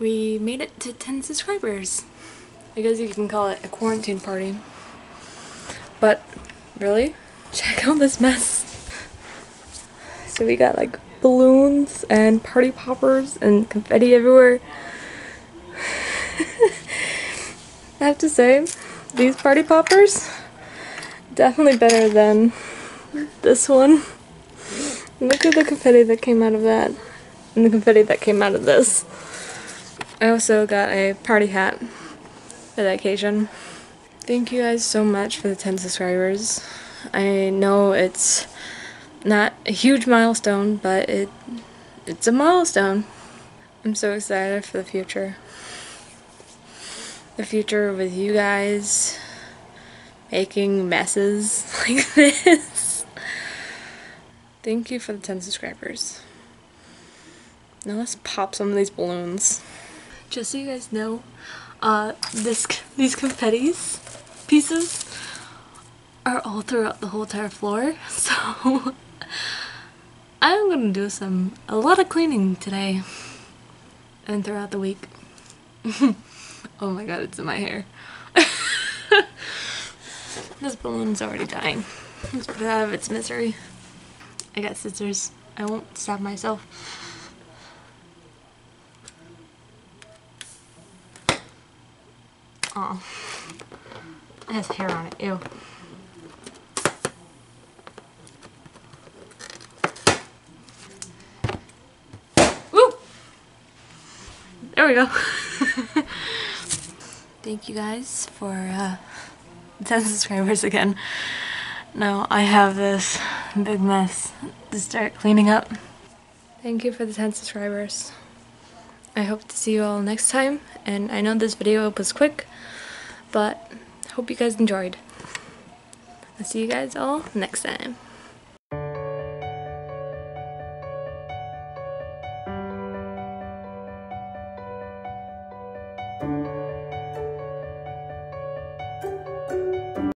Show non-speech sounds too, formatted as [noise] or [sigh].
made it to 10 subscribers. I guess you can call it a quarantine party. But really, check out this mess. So we got like balloons and party poppers and confetti everywhere. [laughs] I have to say, these party poppers, definitely better than this one. Look at the confetti that came out of that and the confetti that came out of this. I also got a party hat for the occasion. Thank you guys so much for the 10 subscribers. I know it's not a huge milestone, but it it's a milestone. I'm so excited for the future. The future with you guys making messes [laughs] like this. Thank you for the 10 subscribers. Now let's pop some of these balloons. Just so you guys know, uh, this [laughs] these confettis pieces are all throughout the whole entire floor, [laughs] so I'm gonna do some a lot of cleaning today and throughout the week. [laughs] oh my god, it's in my hair. this balloon's already dying. Let's put it out of its misery. I got scissors. I won't stab myself. Oh. It has hair on it. Ew. Woo! There we go. [laughs] Thank you guys for uh, [laughs] 10 subscribers again. Now I have this big mess to start cleaning up. Thank you for the 10 subscribers. I hope to see you all next time, and I know this video was quick, but hope you guys enjoyed. I'll see you guys all next time.